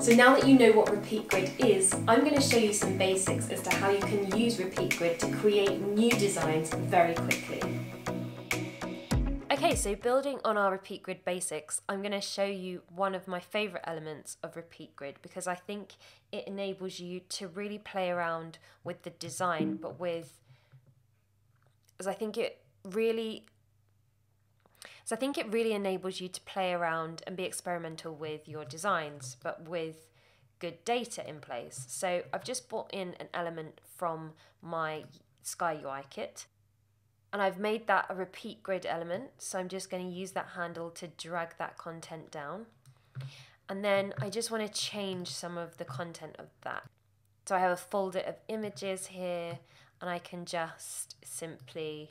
So now that you know what Repeat Grid is, I'm going to show you some basics as to how you can use Repeat Grid to create new designs very quickly. Okay, so building on our Repeat Grid basics, I'm going to show you one of my favourite elements of Repeat Grid because I think it enables you to really play around with the design, but with, as I think it really so I think it really enables you to play around and be experimental with your designs, but with good data in place. So I've just brought in an element from my Sky UI kit and I've made that a repeat grid element. So I'm just going to use that handle to drag that content down. And then I just want to change some of the content of that. So I have a folder of images here and I can just simply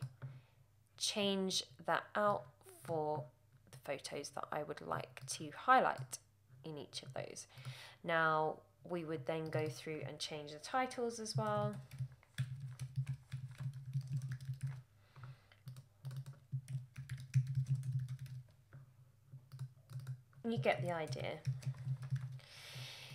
change that out for the photos that I would like to highlight in each of those. Now we would then go through and change the titles as well. You get the idea.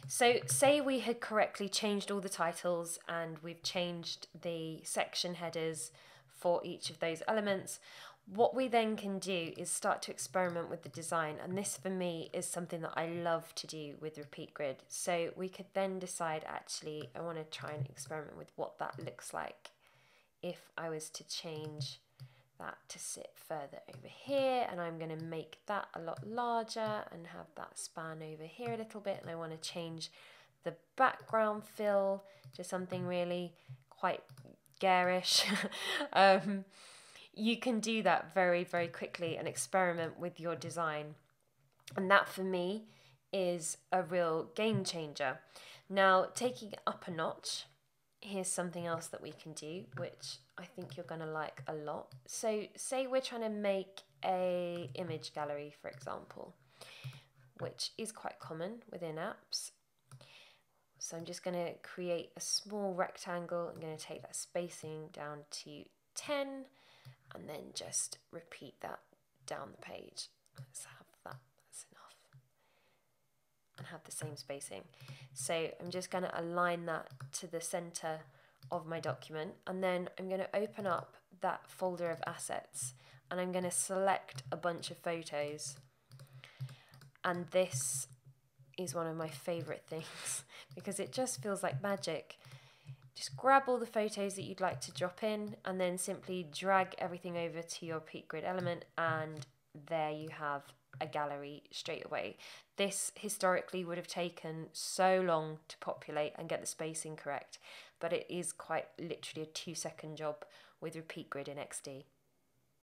So say we had correctly changed all the titles and we've changed the section headers for each of those elements. What we then can do is start to experiment with the design, and this for me is something that I love to do with Repeat Grid. So we could then decide actually, I want to try and experiment with what that looks like if I was to change that to sit further over here and I'm going to make that a lot larger and have that span over here a little bit and I want to change the background fill to something really quite garish um, you can do that very, very quickly and experiment with your design. And that for me is a real game changer. Now, taking up a notch, here's something else that we can do, which I think you're going to like a lot. So, say we're trying to make a image gallery, for example, which is quite common within apps. So I'm just going to create a small rectangle. I'm going to take that spacing down to 10 and then just repeat that down the page. Let's have that, that's enough. And have the same spacing. So I'm just going to align that to the center of my document and then I'm going to open up that folder of assets and I'm going to select a bunch of photos and this is one of my favorite things because it just feels like magic just grab all the photos that you'd like to drop in and then simply drag everything over to your Repeat Grid element and there you have a gallery straight away. This historically would have taken so long to populate and get the spacing correct, but it is quite literally a two second job with Repeat Grid in XD.